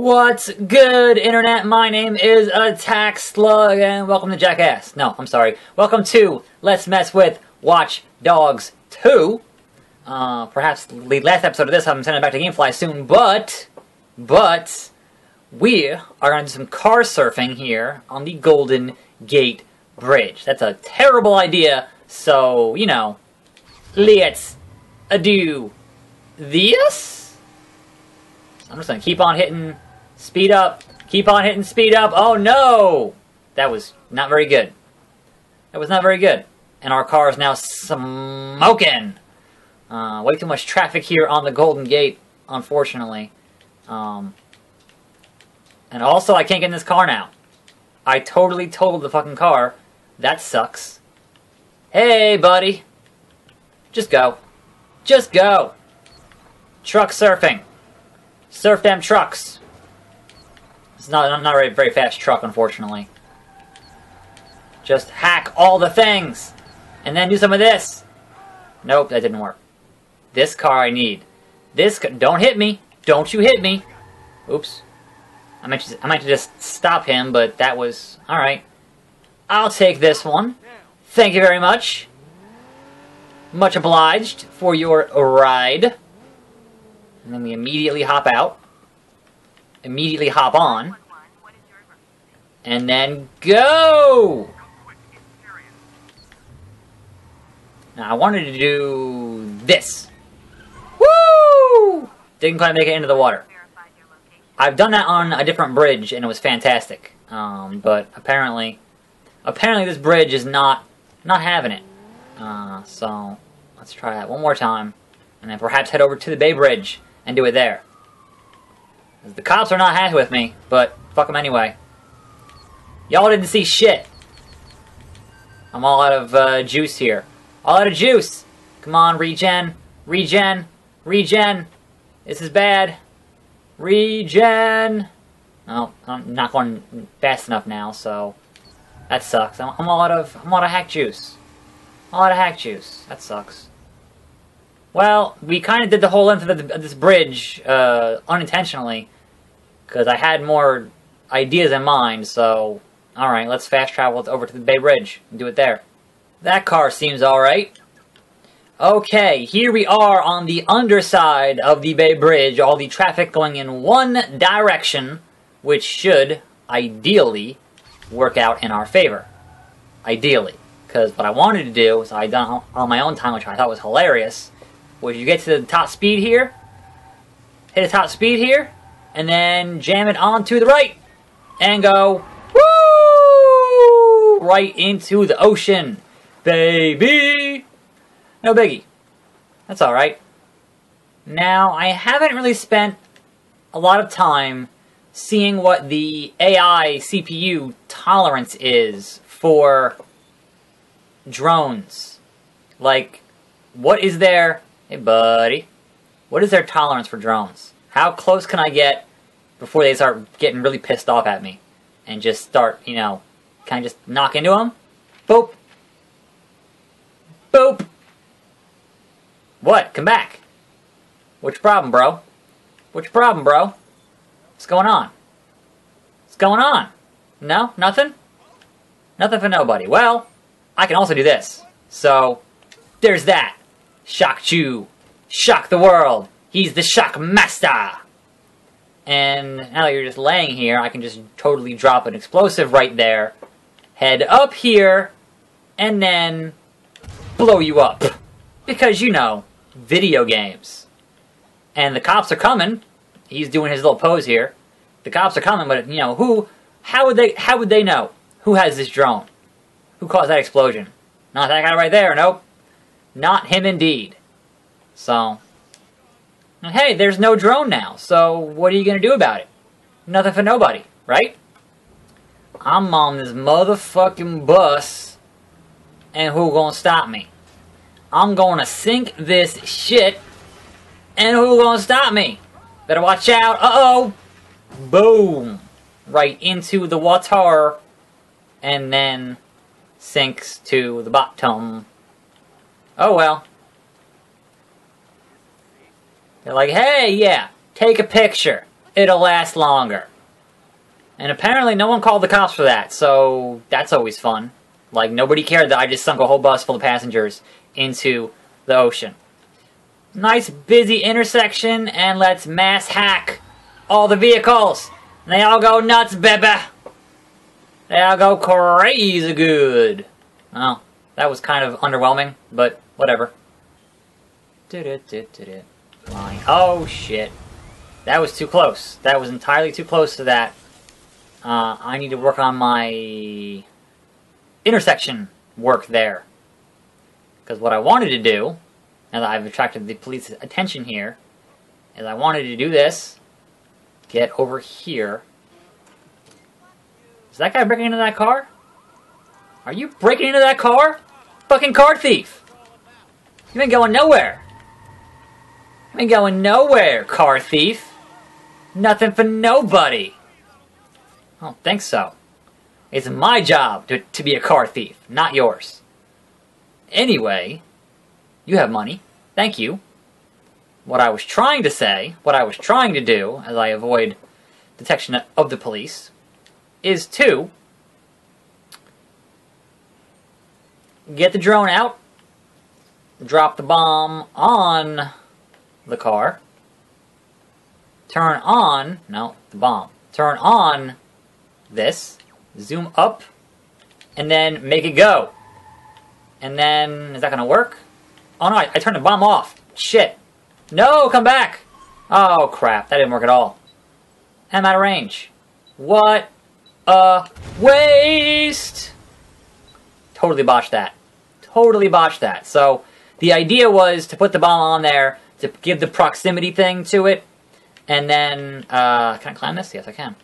What's good, Internet? My name is Attack Slug, and welcome to Jackass. No, I'm sorry. Welcome to Let's Mess with Watch Dogs 2. Uh, perhaps the last episode of this, I'm sending it back to Gamefly soon, but, but, we are going to do some car surfing here on the Golden Gate Bridge. That's a terrible idea, so, you know, let's do this. I'm just gonna keep on hitting speed up. Keep on hitting speed up. Oh no! That was not very good. That was not very good. And our car is now smoking. Uh, way too much traffic here on the Golden Gate, unfortunately. Um, and also, I can't get in this car now. I totally totaled the fucking car. That sucks. Hey, buddy. Just go. Just go. Truck surfing. Surf them trucks. Not, not a very fast truck, unfortunately. Just hack all the things! And then do some of this! Nope, that didn't work. This car I need. This Don't hit me! Don't you hit me! Oops. I meant, to, I meant to just stop him, but that was... Alright. I'll take this one. Thank you very much. Much obliged for your ride. And then we immediately hop out. Immediately hop on. And then go! Now I wanted to do this. Woo! Didn't quite make it into the water. I've done that on a different bridge and it was fantastic. Um, but apparently, apparently this bridge is not, not having it. Uh, so, let's try that one more time. And then perhaps head over to the Bay Bridge and do it there. The cops are not happy with me, but fuck them anyway. Y'all didn't see shit. I'm all out of uh, juice here. All out of juice! Come on, regen, regen, regen. This is bad. Regen! Oh, I'm not going fast enough now, so that sucks. I'm, I'm all out of I'm all out of hack juice. All out of hack juice. That sucks. Well, we kind of did the whole length of, the, of this bridge uh, unintentionally, because I had more ideas in mind, so... Alright, let's fast travel over to the Bay Bridge and do it there. That car seems alright. Okay, here we are on the underside of the Bay Bridge, all the traffic going in one direction, which should, ideally, work out in our favor. Ideally. Because what I wanted to do, so I done on my own time, which I thought was hilarious, was you get to the top speed here, hit the top speed here, and then jam it onto the right, and go, right into the ocean, baby. No biggie. That's alright. Now, I haven't really spent a lot of time seeing what the AI CPU tolerance is for drones. Like, what is their... Hey, buddy. What is their tolerance for drones? How close can I get before they start getting really pissed off at me? And just start, you know, can I just knock into him? Boop. Boop. What? Come back. What's your problem, bro? What's your problem, bro? What's going on? What's going on? No? Nothing? Nothing for nobody. Well, I can also do this. So, there's that. Shock Chu. Shock the world. He's the shock master. And now that you're just laying here, I can just totally drop an explosive right there, head up here, and then blow you up. Because, you know, video games. And the cops are coming. He's doing his little pose here. The cops are coming, but, you know, who, how would they, how would they know? Who has this drone? Who caused that explosion? Not that guy right there, nope. Not him indeed. So, hey, there's no drone now, so what are you going to do about it? Nothing for nobody, right? I'm on this motherfucking bus, and who gonna stop me? I'm gonna sink this shit, and who gonna stop me? Better watch out. Uh-oh! Boom! Right into the water, and then sinks to the bottom. Oh well. They're like, hey, yeah, take a picture. it'll last longer. And apparently no one called the cops for that, so that's always fun. Like, nobody cared that I just sunk a whole bus full of passengers into the ocean. Nice busy intersection, and let's mass hack all the vehicles. And they all go nuts, baby. They all go crazy good. Well, that was kind of underwhelming, but whatever. Oh, shit. That was too close. That was entirely too close to that. Uh, I need to work on my intersection work there. Because what I wanted to do, now that I've attracted the police's attention here, is I wanted to do this, get over here. Is that guy breaking into that car? Are you breaking into that car? Fucking car thief! You ain't going nowhere! You ain't going nowhere, car thief! Nothing for nobody! I don't think so. It's my job to, to be a car thief, not yours. Anyway, you have money. Thank you. What I was trying to say, what I was trying to do, as I avoid detection of the police, is to get the drone out, drop the bomb on the car, turn on, no, the bomb, turn on this, zoom up, and then make it go. And then, is that gonna work? Oh no, I, I turned the bomb off. Shit. No, come back! Oh crap, that didn't work at all. I'm out of range. What a waste! Totally botched that. Totally botched that. So, the idea was to put the bomb on there, to give the proximity thing to it, and then, uh, can I climb this? Yes, I can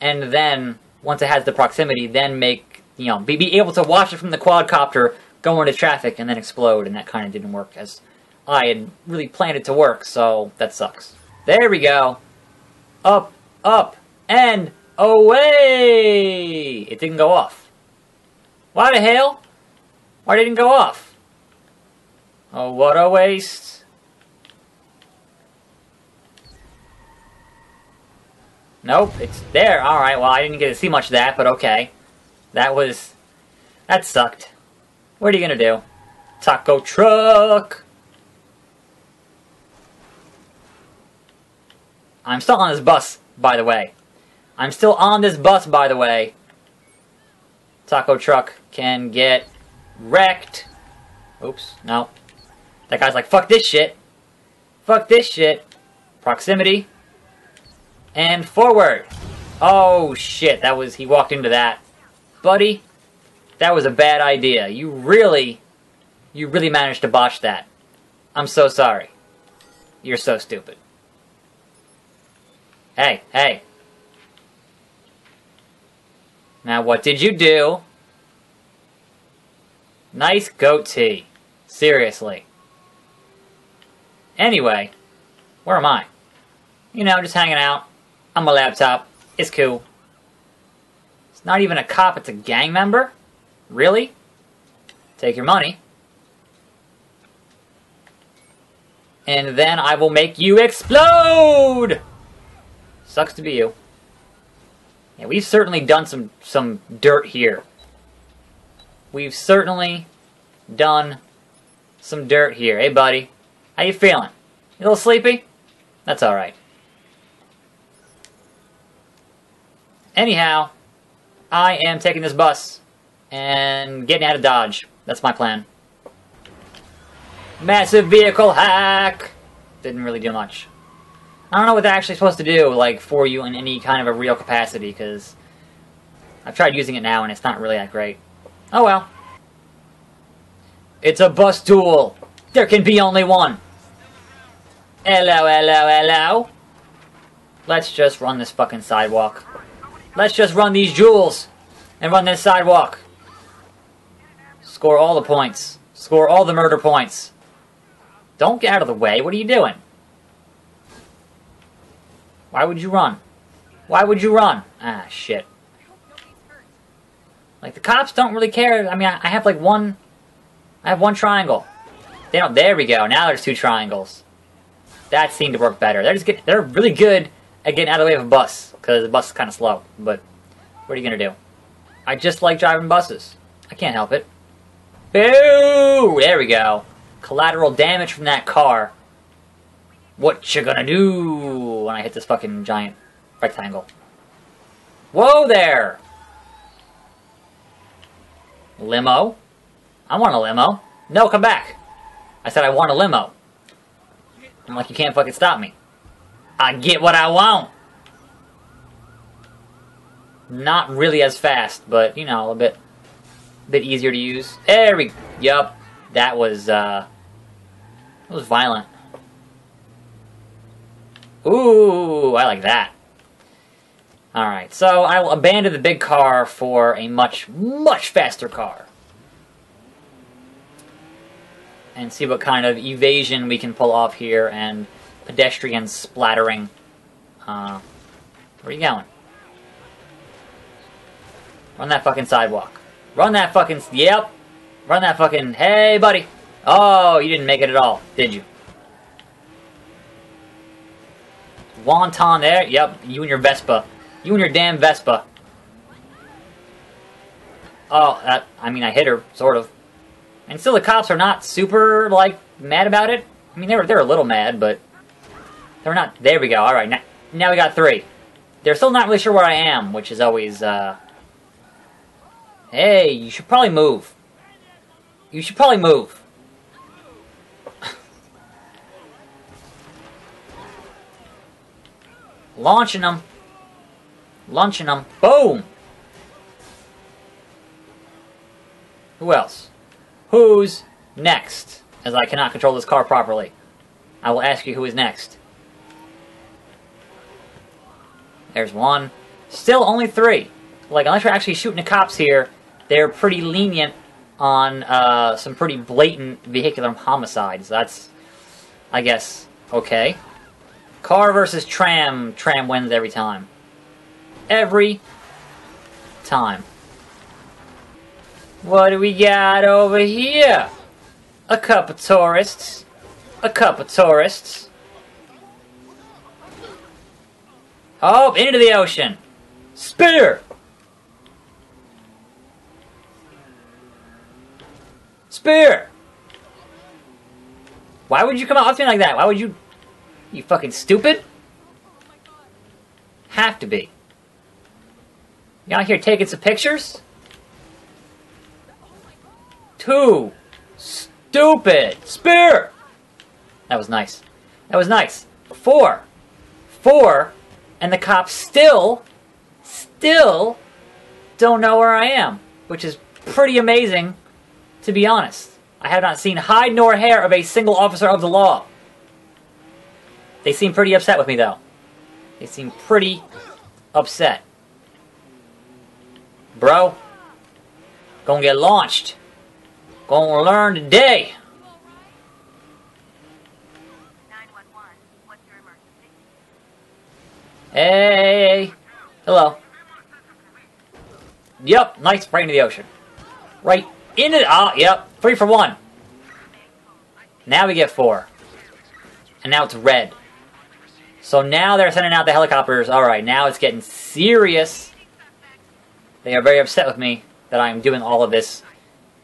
and then once it has the proximity, then make you know be, be able to watch it from the quadcopter go into traffic and then explode, and that kind of didn't work as I had really planned it to work, so that sucks. There we go. Up, up, and away! It didn't go off. Why the hell? Why didn't it go off? Oh, what a waste. Nope, it's there. Alright, well, I didn't get to see much of that, but okay. That was... That sucked. What are you gonna do? Taco truck! I'm still on this bus, by the way. I'm still on this bus, by the way. Taco truck can get wrecked. Oops, no. That guy's like, fuck this shit. Fuck this shit. Proximity. And forward. Oh, shit. That was... He walked into that. Buddy, that was a bad idea. You really... You really managed to botch that. I'm so sorry. You're so stupid. Hey, hey. Now, what did you do? Nice goatee. Seriously. Anyway, where am I? You know, just hanging out on my laptop. It's cool. It's not even a cop, it's a gang member? Really? Take your money. And then I will make you explode! Sucks to be you. Yeah, we've certainly done some, some dirt here. We've certainly done some dirt here. Hey, buddy. How you feeling? You a little sleepy? That's alright. Anyhow, I am taking this bus and getting out of Dodge. That's my plan. Massive vehicle hack! Didn't really do much. I don't know what they're actually supposed to do, like, for you in any kind of a real capacity, because I've tried using it now and it's not really that great. Oh well. It's a bus duel! There can be only one! Hello, hello, hello! Let's just run this fucking sidewalk. Let's just run these jewels and run this sidewalk. Score all the points. Score all the murder points. Don't get out of the way. What are you doing? Why would you run? Why would you run? Ah, shit. Like, the cops don't really care. I mean, I have, like, one... I have one triangle. They don't... There we go. Now there's two triangles. That seemed to work better. They're just get, They're really good at getting out of the way of a bus, because the bus is kind of slow. But what are you going to do? I just like driving buses. I can't help it. Boo! There we go. Collateral damage from that car. What you gonna do when I hit this fucking giant rectangle? Whoa there! Limo? I want a limo. No, come back. I said I want a limo. I'm like, you can't fucking stop me. I get what I want. Not really as fast, but, you know, a bit, bit easier to use. There we, yup. That was, uh, was violent. Ooh, I like that. Alright, so I will abandon the big car for a much, much faster car. And see what kind of evasion we can pull off here and pedestrian splattering. Uh, where are you going? Run that fucking sidewalk. Run that fucking... Yep. Run that fucking... Hey, buddy. Oh, you didn't make it at all, did you? Wonton there. Yep, you and your Vespa. You and your damn Vespa. Oh, that, I mean, I hit her, sort of. And still, the cops are not super, like, mad about it. I mean, they're, they're a little mad, but they're not... There we go. All right, now, now we got three. They're still not really sure where I am, which is always, uh... Hey, you should probably move. You should probably move. Launching them. Launching them. Boom! Who else? Who's next? As I cannot control this car properly. I will ask you who is next. There's one. Still only three. Like, unless you're actually shooting the cops here, they're pretty lenient on uh, some pretty blatant vehicular homicides. That's, I guess, okay. Car versus tram. Tram wins every time. Every time. What do we got over here? A couple tourists. A couple tourists. Oh, into the ocean. Spear! Spear! Why would you come out to me like that? Why would you... You fucking stupid? Have to be. You out here taking some pictures? Two. Stupid. Spear! That was nice. That was nice. Four. Four. And the cops still, still don't know where I am. Which is pretty amazing, to be honest. I have not seen hide nor hair of a single officer of the law. They seem pretty upset with me, though. They seem pretty upset. Bro, gonna get launched. Gonna learn today. Hey, hello. Yep, nice, right into the ocean. Right into, ah, oh, yep, three for one. Now we get four. And now it's red. So now they're sending out the helicopters. Alright, now it's getting serious. They are very upset with me that I'm doing all of this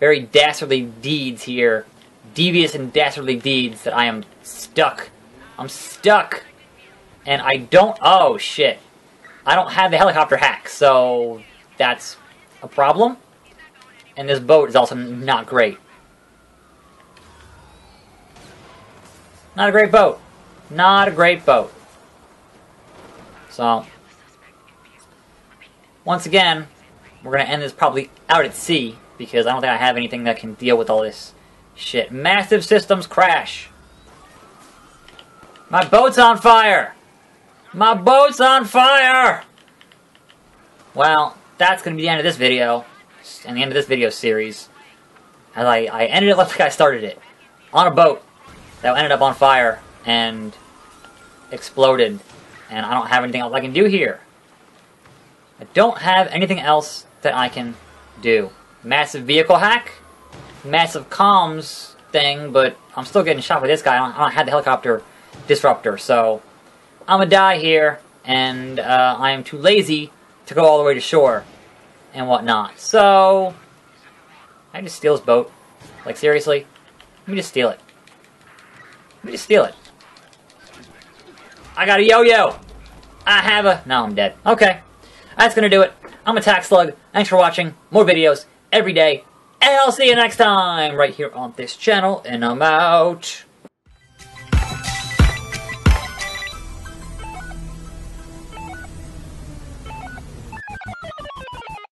very dastardly deeds here. Devious and dastardly deeds that I am stuck. I'm stuck. And I don't... Oh, shit. I don't have the helicopter hack, so that's a problem. And this boat is also not great. Not a great boat. Not a great boat. So, once again, we're going to end this probably out at sea, because I don't think I have anything that can deal with all this shit. Massive systems crash. My boat's on fire! My boat's on fire! Well, that's going to be the end of this video, and the end of this video series. As I, I ended it like I started it. On a boat that ended up on fire and exploded and I don't have anything else I can do here. I don't have anything else that I can do. Massive vehicle hack, massive comms thing, but I'm still getting shot by this guy. I don't, I don't have the helicopter disruptor, so I'm gonna die here. and uh, I am too lazy to go all the way to shore and whatnot. So, I just steal his boat. Like, seriously? Let me just steal it. Let me just steal it. I got a yo-yo! I have a... No, I'm dead. Okay. That's gonna do it. I'm Attack Slug. Thanks for watching. More videos every day. And I'll see you next time right here on this channel. And I'm out.